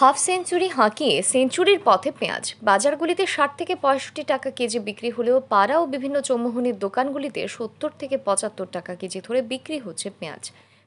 Half century হাঁকিয়ে সেঞ্চুরির পথে পেঁয়াজ। বাজারগুলিতে ষাট থেকে পঁয়ষট্টি টাকা কেজি বিক্রি হলেও পাড়া ও বিভিন্ন চৌমোহনীর দোকানগুলিতে সত্তর থেকে পঁচাত্তর টাকা কেজি ধরে বিক্রি হচ্ছে পেঁয়াজ।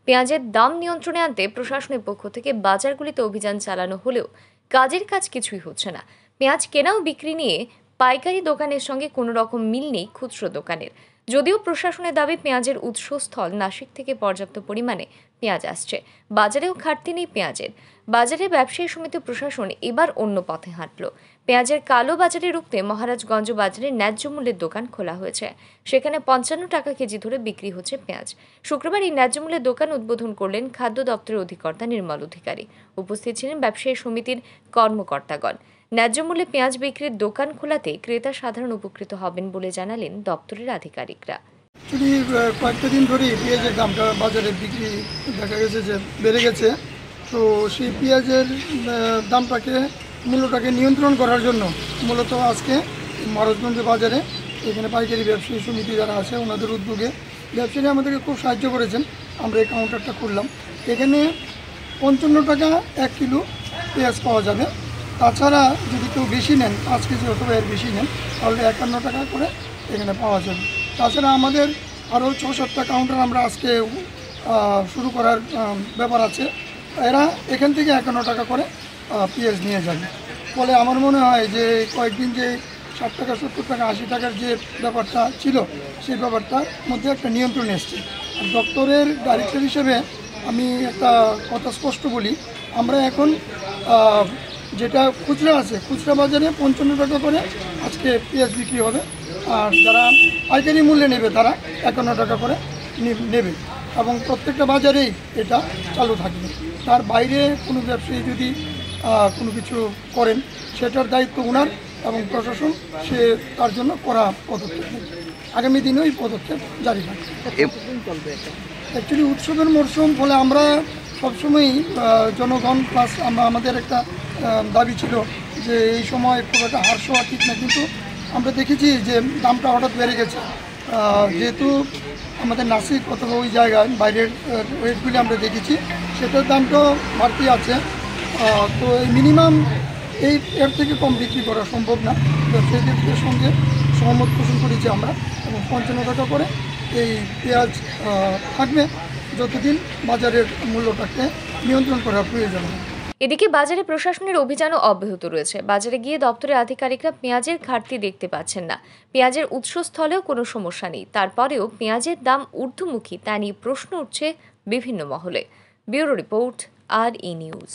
পেঁয়াজের দাম নিয়ন্ত্রণে আনতে প্রশাসনের পক্ষ থেকে বাজারগুলিতে অভিযান চালানো হলেও কাজের কাজ কিছুই হচ্ছে না। পেঁয়াজ কেনা ও বিক্রি নিয়ে পাইকারি দোকানের সঙ্গে কোনো রকম মিল নেই খুচরো দোকানের। যদিও প্রশাসনের দাবি পেঁয়াজের উৎসস্থল নাসিক থেকে পর্যাপ্ত পরিমাণে পেঁয়াজ আসছে। বাজারেও ঘাটতি নেই পেঁয়াজের। বাজারে ব্যবসায়ী সমিতি প্রশাসন এবার অন্য পথে হাঁটল। পেঁয়াজের কালো বাজারে রুখতে মহারাজগঞ্জ বাজারে ন্যায্য মূল্যের দোকান খোলা হয়েছে। সেখানে পঞ্চান্ন টাকা কেজি ধরে বিক্রি হচ্ছে পেঁয়াজ। শুক্রবার এই ন্যায্য মূল্যের দোকান উদ্বোধন করলেন খাদ্য দপ্তরের অধিকর্তা নির্মল অধিকারী। উপস্থিত ছিলেন ব্যবসায়ী সমিতির কর্মকর্তাগণ। ন্যায্য মূল্যে পেঁয়াজ বিক্রির দোকান খোলাতে ক্রেতা সাধারণ উপকৃত হবেন বলে জানালেন দপ্তরের আধিকারিকরা। কয়েকটা দিন ধরেই পেঁয়াজের দামটা বাজারে বিক্রি দেখা গেছে যে বেড়ে গেছে, তো সেই পেঁয়াজের দামটাকে, মূল্যটাকে নিয়ন্ত্রণ করার জন্য মূলত আজকে মহারাজগঞ্জ বাজারে এখানে পাইকারি ব্যবসায়ী সমিতি যারা আছে, ওনাদের উদ্যোগে ব্যবসায়ীরা আমাদেরকে খুব সাহায্য করেছেন। আমরা এই কাউন্টারটা খুললাম। এখানে পঞ্চান্ন টাকা এক কিলো পেঁয়াজ পাওয়া যাবে। তাছাড়া যদি কেউ বেশি নেন, পাঁচ কেজি অথবা এর বেশি নেন, তাহলে একান্ন টাকা করে এখানে পাওয়া যাবে। তাছাড়া আমাদের আরও ছ কাউন্টার আমরা আজকে শুরু করার ব্যাপার আছে। এরা এখান থেকে একান্ন টাকা করে পেঁয়াজ নিয়ে যাবে। ফলে আমার মনে হয় যে কয়েকদিন যে ষাট টাকা, সত্তর টাকা, আশি টাকার যে ব্যাপারটা ছিল, সেই ব্যাপারটার মধ্যে একটা নিয়ন্ত্রণ এসছে। আর দপ্তরের ডাইরেক্টর হিসেবে আমি একটা কথা স্পষ্ট বলি, আমরা এখন যেটা খুচরা আছে খুচরা বাজারে পঞ্চান্ন টাকা করে আজকে পেঁয়াজ বিক্রি হবে। আর যারা পাইকারি মূল্যে নেবে তারা একান্ন টাকা করে নেবে। এবং প্রত্যেকটা বাজারেই এটা চালু থাকবে। তার বাইরে কোনো ব্যবসায়ী যদি কোনো কিছু করেন সেটার দায়িত্ব ওনার এবং প্রশাসন সে তার জন্য করা পদক্ষেপ। আগামী দিনেও এই পদক্ষেপ জারি থাকবে। অ্যাকচুয়ালি উৎসবের মরশুম ফলে আমরা সবসময়ই জনগণ প্লাস আমরা আমাদের একটা দাবি ছিল যে এই সময় খুব একটা হ্রাস হওয়া ঠিক না, কিন্তু আমরা দেখেছি যে দামটা হঠাৎ বেড়ে গেছে। যেহেতু আমাদের নাসিক অথবা ওই জায়গায় বাইরের রেটগুলি আমরা দেখেছি, সেটার দামটাও বাড়তি আছে। তো এই মিনিমাম এই এর থেকে কম বিক্রি করা সম্ভব না। ব্যবসায়ীদের সঙ্গে সহমত পোষণ করেছি আমরা এবং পঞ্চান্ন টাকা করে এই পেঁয়াজ থাকবে যতদিন বাজারের মূল্যটাকে নিয়ন্ত্রণ করার প্রয়োজন। হয় এদিকে বাজারে প্রশাসনের অভিযানও অব্যাহত রয়েছে। বাজারে গিয়ে দপ্তরের আধিকারিকরা পেঁয়াজের ঘাটতি দেখতে পাচ্ছেন না। পেঁয়াজের উৎসস্থলেও কোনো সমস্যা নেই। তারপরেও পেঁয়াজের দাম ঊর্ধ্বমুখী তা নিয়ে প্রশ্ন উঠছে বিভিন্ন মহলে। ব্যুরো রিপোর্ট, আর ই নিউজ।